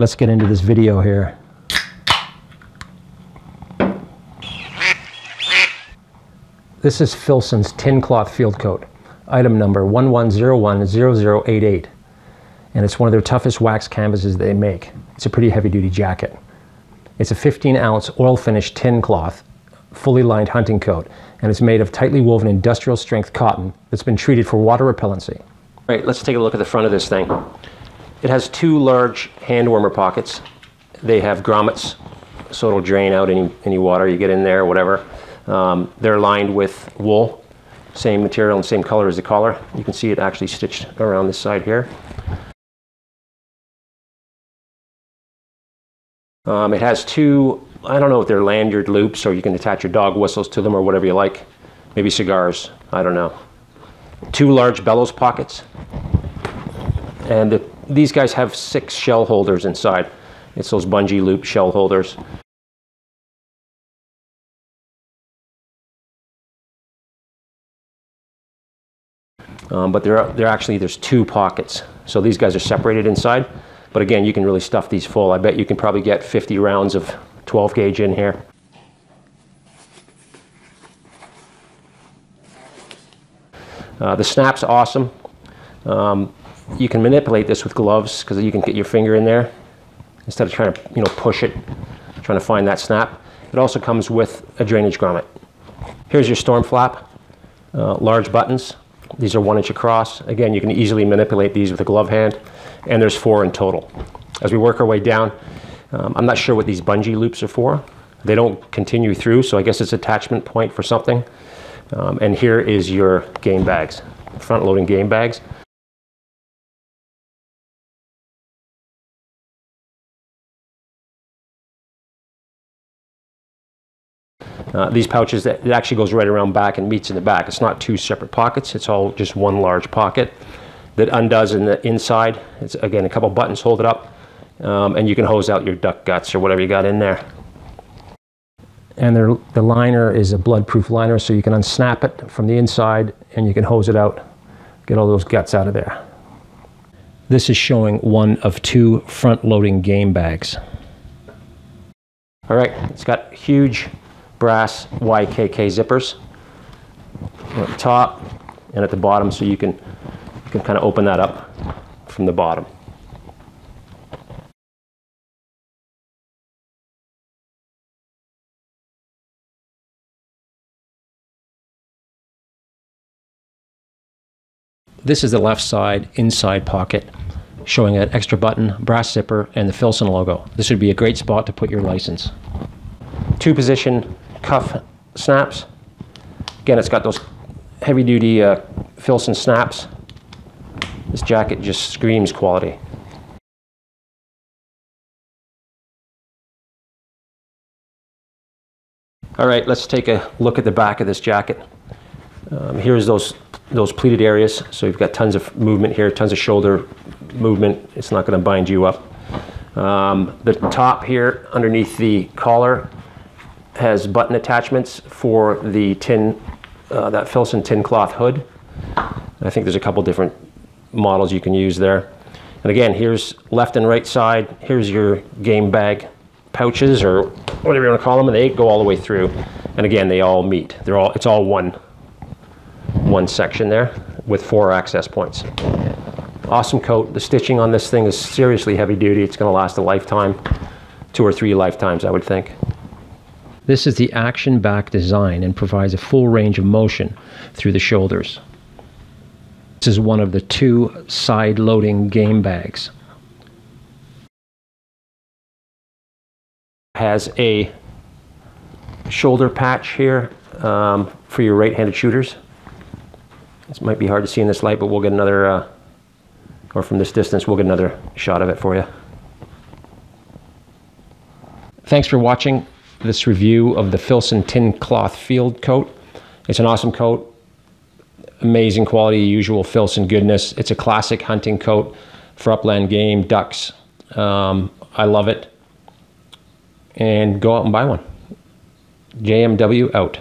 Let's get into this video here. This is Filson's tin cloth field coat, item number 11010088. And it's one of their toughest wax canvases they make. It's a pretty heavy duty jacket. It's a 15 ounce oil finished tin cloth, fully lined hunting coat, and it's made of tightly woven industrial strength cotton that's been treated for water repellency. All right, let's take a look at the front of this thing. It has two large hand warmer pockets. They have grommets, so it'll drain out any, any water you get in there whatever. Um, they're lined with wool, same material and same color as the collar. You can see it actually stitched around this side here. Um, it has two, I don't know if they're lanyard loops or you can attach your dog whistles to them or whatever you like. Maybe cigars, I don't know. Two large bellows pockets. And the, these guys have six shell holders inside. It's those bungee loop shell holders. Um, but they're, there actually, there's two pockets. So these guys are separated inside. But again, you can really stuff these full. I bet you can probably get 50 rounds of 12 gauge in here. Uh, the snap's awesome. Um, you can manipulate this with gloves because you can get your finger in there instead of trying to you know push it, trying to find that snap. It also comes with a drainage grommet. Here's your storm flap, uh, large buttons. These are one inch across. Again, you can easily manipulate these with a glove hand, and there's four in total. As we work our way down, um, I'm not sure what these bungee loops are for. They don't continue through, so I guess it's attachment point for something. Um, and here is your game bags, front loading game bags. Uh, these pouches, that, it actually goes right around back and meets in the back. It's not two separate pockets. It's all just one large pocket that undoes in the inside. It's, again, a couple buttons hold it up. Um, and you can hose out your duck guts or whatever you got in there. And the liner is a blood-proof liner, so you can unsnap it from the inside and you can hose it out, get all those guts out of there. This is showing one of two front-loading game bags. All right, it's got huge brass YKK zippers at the top and at the bottom so you can, you can kind of open that up from the bottom. This is the left side inside pocket showing an extra button, brass zipper, and the Filson logo. This would be a great spot to put your license. Two position cuff snaps. Again, it's got those heavy duty uh, Filson snaps. This jacket just screams quality. All right, let's take a look at the back of this jacket. Um, here's those those pleated areas. So you've got tons of movement here, tons of shoulder movement. It's not going to bind you up. Um, the top here underneath the collar has button attachments for the tin, uh, that Filson tin cloth hood. I think there's a couple different models you can use there. And again, here's left and right side. Here's your game bag pouches or whatever you want to call them, and they go all the way through. And again, they all meet. They're all it's all one one section there with four access points. Awesome coat. The stitching on this thing is seriously heavy duty. It's going to last a lifetime, two or three lifetimes, I would think. This is the action back design and provides a full range of motion through the shoulders. This is one of the two side loading game bags. Has a shoulder patch here um, for your right-handed shooters. This might be hard to see in this light, but we'll get another, uh, or from this distance, we'll get another shot of it for you. Thanks for watching this review of the Filson Tin Cloth Field Coat. It's an awesome coat, amazing quality, usual Filson goodness. It's a classic hunting coat for upland game, ducks. Um, I love it. And go out and buy one. JMW out.